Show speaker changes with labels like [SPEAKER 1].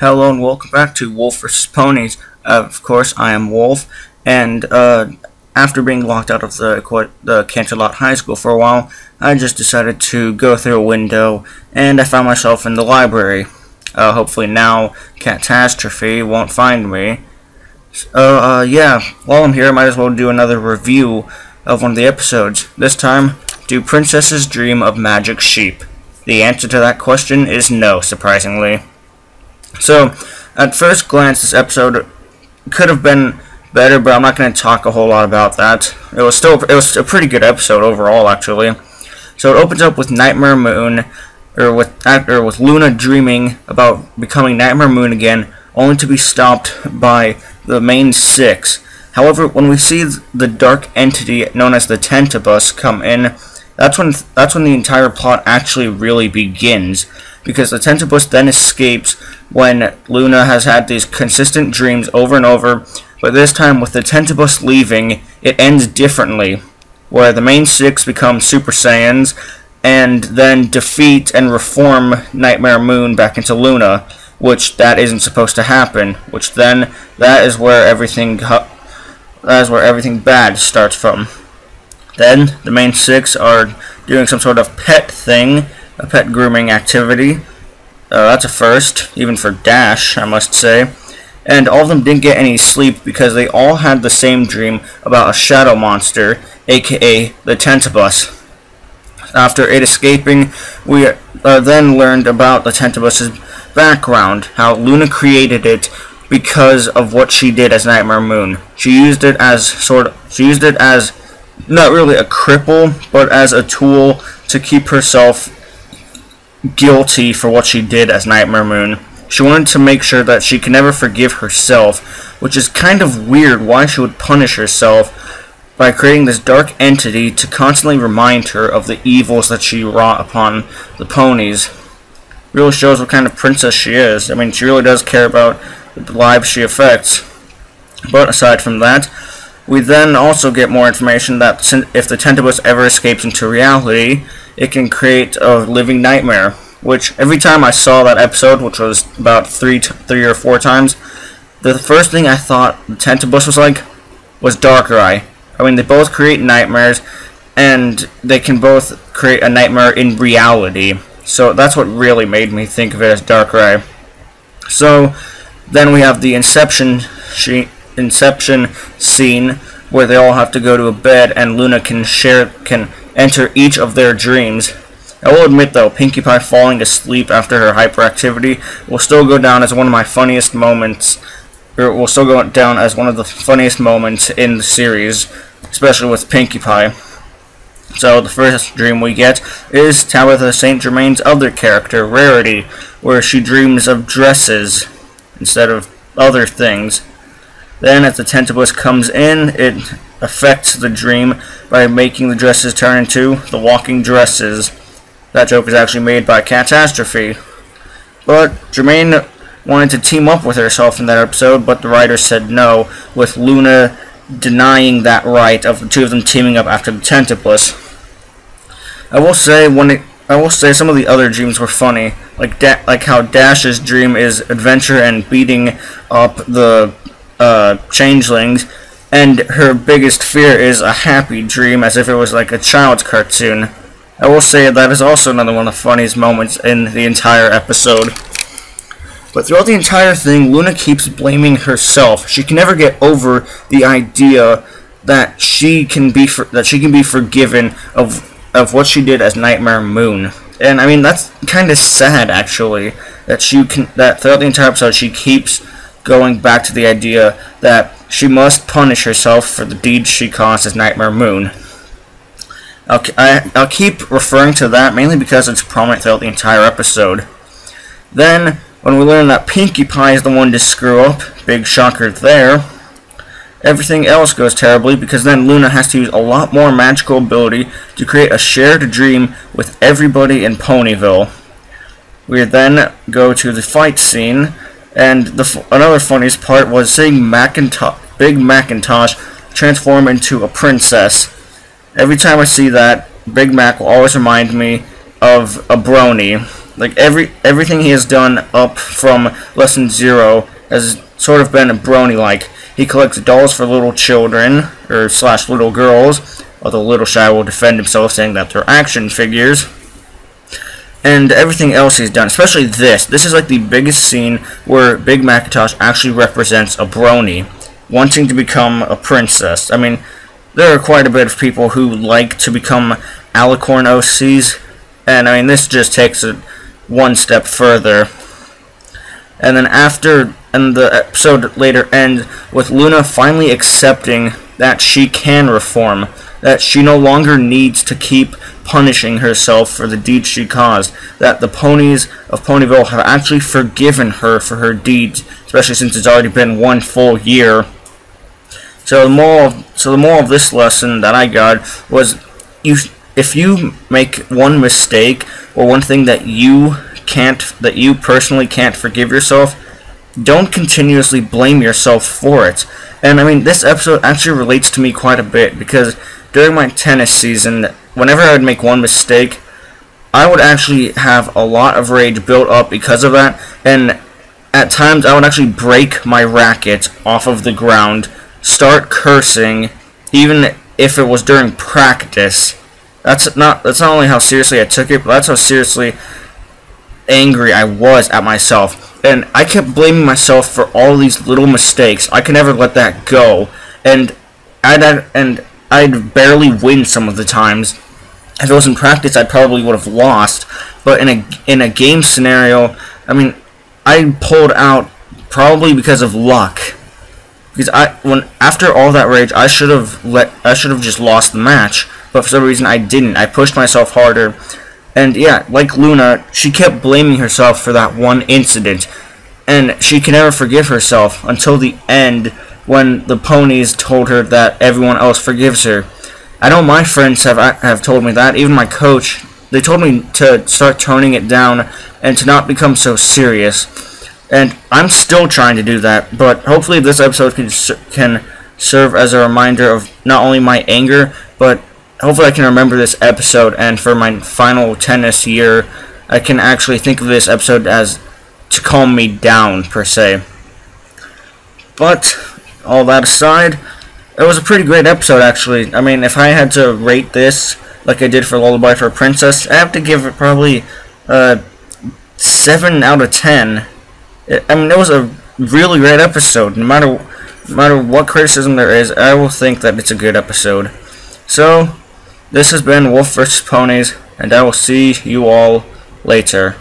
[SPEAKER 1] Hello and welcome back to Wolf vs. Ponies. Uh, of course, I am Wolf, and uh, after being locked out of the the Canterlot High School for a while, I just decided to go through a window, and I found myself in the library. Uh, hopefully now Catastrophe won't find me. Uh, uh, yeah, while I'm here, I might as well do another review of one of the episodes. This time, do princesses dream of magic sheep? The answer to that question is no, surprisingly. So, at first glance, this episode could have been better, but I'm not going to talk a whole lot about that. It was still it was a pretty good episode overall, actually. So it opens up with Nightmare Moon, or with or with Luna dreaming about becoming Nightmare Moon again, only to be stopped by the main six. However, when we see the dark entity known as the Tentabus come in, that's when that's when the entire plot actually really begins because the Tentabus then escapes when Luna has had these consistent dreams over and over, but this time with the Tentabus leaving, it ends differently, where the main six become Super Saiyans and then defeat and reform Nightmare Moon back into Luna, which that isn't supposed to happen, which then that is where everything that is where everything bad starts from. Then the main six are doing some sort of pet thing a pet grooming activity. Uh, that's a first, even for Dash, I must say. And all of them didn't get any sleep because they all had the same dream about a shadow monster, aka the Tentabus. After it escaping, we uh, then learned about the Tentabus's background, how Luna created it because of what she did as Nightmare Moon. She used it as sort of, she used it as not really a cripple, but as a tool to keep herself guilty for what she did as Nightmare Moon. She wanted to make sure that she could never forgive herself, which is kind of weird why she would punish herself by creating this dark entity to constantly remind her of the evils that she wrought upon the ponies. Really shows what kind of princess she is. I mean, she really does care about the lives she affects. But aside from that, we then also get more information that if the Tentabus ever escapes into reality, it can create a living nightmare. Which every time I saw that episode, which was about three, three or four times, the first thing I thought the Tentabus was like was Darkrai. I mean, they both create nightmares, and they can both create a nightmare in reality. So that's what really made me think of it as Darkrai. So then we have the Inception Inception scene where they all have to go to a bed and Luna can share can enter each of their dreams. I will admit though, Pinkie Pie falling asleep after her hyperactivity will still go down as one of my funniest moments, or will still go down as one of the funniest moments in the series, especially with Pinkie Pie. So the first dream we get is Tabitha St. Germain's other character, Rarity, where she dreams of dresses instead of other things. Then as the Tentabus comes in, it affects the dream by making the dresses turn into the walking dresses. That joke is actually made by Catastrophe. But Germain wanted to team up with herself in that episode, but the writer said no, with Luna denying that right of the two of them teaming up after the Tentabus. I will say when it, I will say some of the other dreams were funny, like da like how Dash's dream is adventure and beating up the uh, changelings, and her biggest fear is a happy dream as if it was like a child's cartoon. I will say that is also another one of the funniest moments in the entire episode. But throughout the entire thing, Luna keeps blaming herself. She can never get over the idea that she can be for, that she can be forgiven of of what she did as Nightmare Moon. And I mean that's kind of sad actually that she can that throughout the entire episode she keeps going back to the idea that she must punish herself for the deeds she caused as Nightmare Moon. I'll, I, I'll keep referring to that mainly because it's prominent throughout the entire episode. Then, when we learn that Pinkie Pie is the one to screw up, big shocker there, everything else goes terribly because then Luna has to use a lot more magical ability to create a shared dream with everybody in Ponyville. We then go to the fight scene and the another funniest part was seeing Macintosh, Big Macintosh transform into a princess. Every time I see that, Big Mac will always remind me of a brony. Like every everything he has done up from lesson zero has sort of been a brony like. He collects dolls for little children or slash little girls, although Little Shy will defend himself saying that they're action figures. And everything else he's done, especially this. This is like the biggest scene where Big Macintosh actually represents a brony wanting to become a princess. I mean, there are quite a bit of people who like to become alicorn OCs, and I mean, this just takes it one step further. And then after, and the episode later ends with Luna finally accepting that she can reform, that she no longer needs to keep punishing herself for the deeds she caused, that the ponies of Ponyville have actually forgiven her for her deeds, especially since it's already been one full year. So the moral, so the moral of this lesson that I got was, you, if you make one mistake or one thing that you can't, that you personally can't forgive yourself, don't continuously blame yourself for it. And I mean, this episode actually relates to me quite a bit because during my tennis season, whenever I would make one mistake, I would actually have a lot of rage built up because of that, and at times I would actually break my racket off of the ground start cursing, even if it was during practice. That's not that's not only how seriously I took it, but that's how seriously angry I was at myself. And I kept blaming myself for all these little mistakes. I could never let that go. And I'd and I'd barely win some of the times. If it was in practice, I probably would have lost. But in a in a game scenario, I mean, I pulled out probably because of luck. Because I when after all that rage I should have let I should have just lost the match. But for some reason I didn't. I pushed myself harder. And yeah like Luna she kept blaming herself for that one incident. And she can never forgive herself until the end when the ponies told her that everyone else forgives her. I know my friends have have told me that. Even my coach they told me to start toning it down and to not become so serious. And I'm still trying to do that, but hopefully this episode can, can serve as a reminder of not only my anger, but hopefully I can remember this episode, and for my final tennis year, I can actually think of this episode as to calm me down, per se. But, all that aside, it was a pretty great episode, actually. I mean, if I had to rate this, like I did for Lullaby for Princess, I have to give it probably, uh, 7 out of 10. I mean, it was a really great episode. No matter, no matter what criticism there is, I will think that it's a good episode. So, this has been Wolf vs. Ponies, and I will see you all later.